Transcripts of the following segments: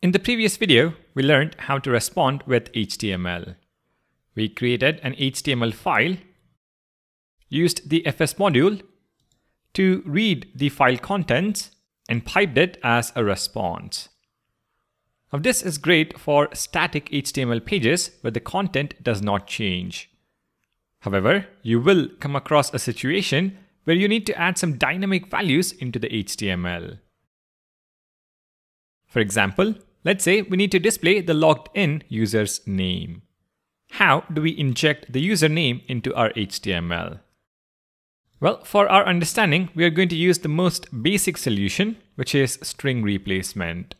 In the previous video, we learned how to respond with HTML. We created an HTML file, used the fs module to read the file contents and piped it as a response. Now this is great for static HTML pages where the content does not change. However, you will come across a situation where you need to add some dynamic values into the HTML. For example, Let's say we need to display the logged in user's name. How do we inject the username into our HTML? Well, for our understanding, we are going to use the most basic solution, which is string replacement.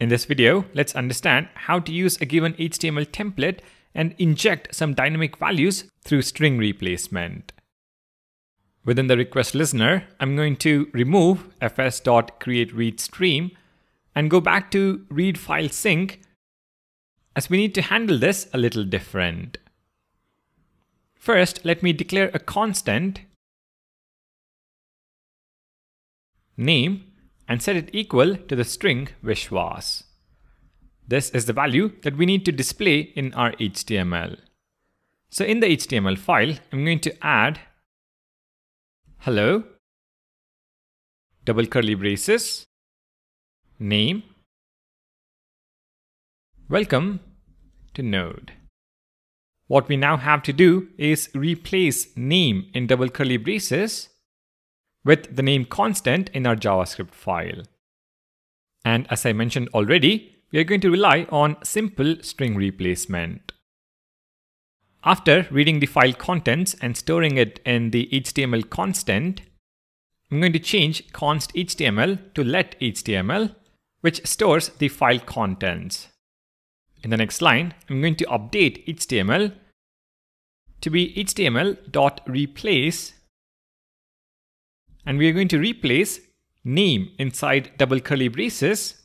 In this video, let's understand how to use a given HTML template and inject some dynamic values through string replacement. Within the request listener, I'm going to remove fs.createReadStream and go back to read file sync as we need to handle this a little different. First, let me declare a constant name and set it equal to the string Vishwas. This is the value that we need to display in our HTML. So in the HTML file, I'm going to add hello, double curly braces, name. Welcome to Node. What we now have to do is replace name in double curly braces with the name constant in our JavaScript file. And as I mentioned already, we are going to rely on simple string replacement. After reading the file contents and storing it in the HTML constant, I'm going to change const HTML to let HTML which stores the file contents. In the next line, I'm going to update HTML to be html.replace and we are going to replace name inside double curly braces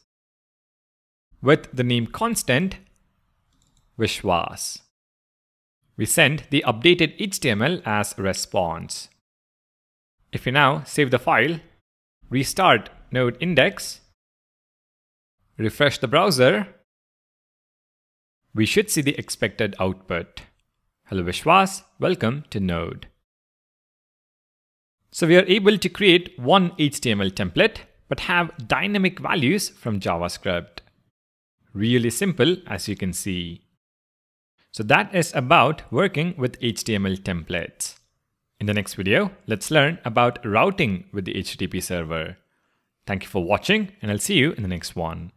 with the name constant Vishwas. We send the updated HTML as response. If we now save the file, restart node index, refresh the browser, we should see the expected output. Hello Vishwas, welcome to Node. So we are able to create one HTML template, but have dynamic values from JavaScript. Really simple as you can see. So that is about working with HTML templates. In the next video, let's learn about routing with the HTTP server. Thank you for watching and I'll see you in the next one.